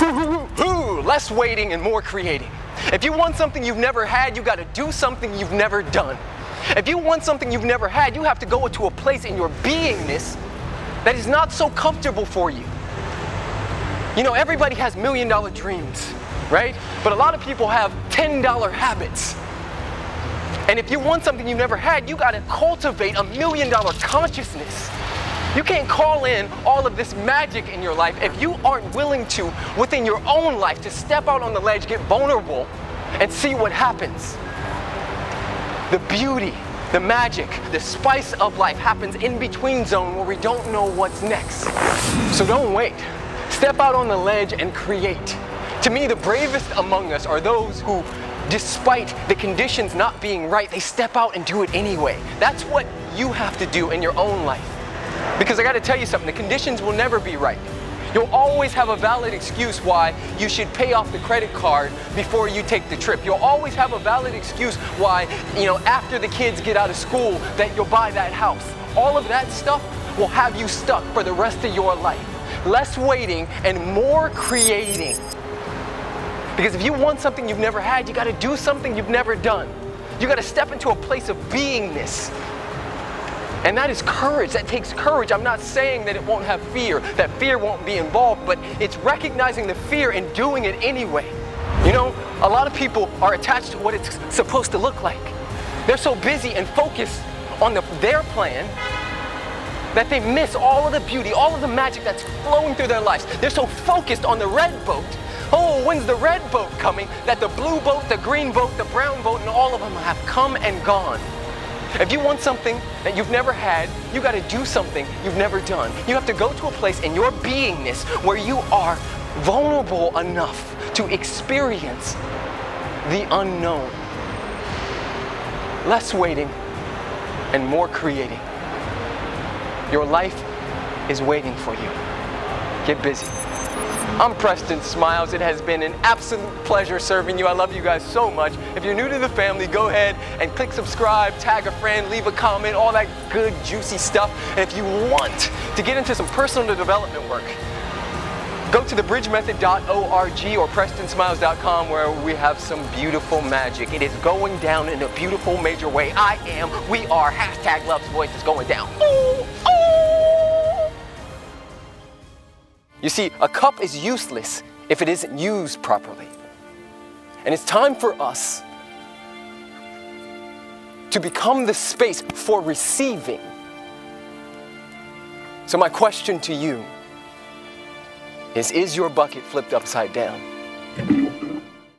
Less waiting and more creating. If you want something you've never had, you got to do something you've never done. If you want something you've never had, you have to go to a place in your beingness that is not so comfortable for you. You know, everybody has million dollar dreams, right? But a lot of people have $10 habits. And if you want something you've never had, you got to cultivate a million dollar consciousness. You can't call in all of this magic in your life if you aren't willing to, within your own life, to step out on the ledge, get vulnerable, and see what happens. The beauty, the magic, the spice of life happens in between zone where we don't know what's next. So don't wait. Step out on the ledge and create. To me, the bravest among us are those who, despite the conditions not being right, they step out and do it anyway. That's what you have to do in your own life. Because I got to tell you something, the conditions will never be right. You'll always have a valid excuse why you should pay off the credit card before you take the trip. You'll always have a valid excuse why, you know, after the kids get out of school that you'll buy that house. All of that stuff will have you stuck for the rest of your life. Less waiting and more creating. Because if you want something you've never had, you got to do something you've never done. You got to step into a place of beingness and that is courage. That takes courage. I'm not saying that it won't have fear, that fear won't be involved, but it's recognizing the fear and doing it anyway. You know, a lot of people are attached to what it's supposed to look like. They're so busy and focused on the, their plan that they miss all of the beauty, all of the magic that's flowing through their lives. They're so focused on the red boat. Oh, when's the red boat coming? That the blue boat, the green boat, the brown boat, and all of them have come and gone. If you want something that you've never had, you got to do something you've never done. You have to go to a place in your beingness where you are vulnerable enough to experience the unknown. Less waiting and more creating. Your life is waiting for you. Get busy. I'm Preston Smiles. It has been an absolute pleasure serving you. I love you guys so much. If you're new to the family, go ahead and click subscribe, tag a friend, leave a comment, all that good, juicy stuff. And if you want to get into some personal development work, go to thebridgemethod.org or prestonsmiles.com where we have some beautiful magic. It is going down in a beautiful major way. I am, we are, hashtag loves voice is going down. You see, a cup is useless if it isn't used properly. And it's time for us to become the space for receiving. So, my question to you is Is your bucket flipped upside down?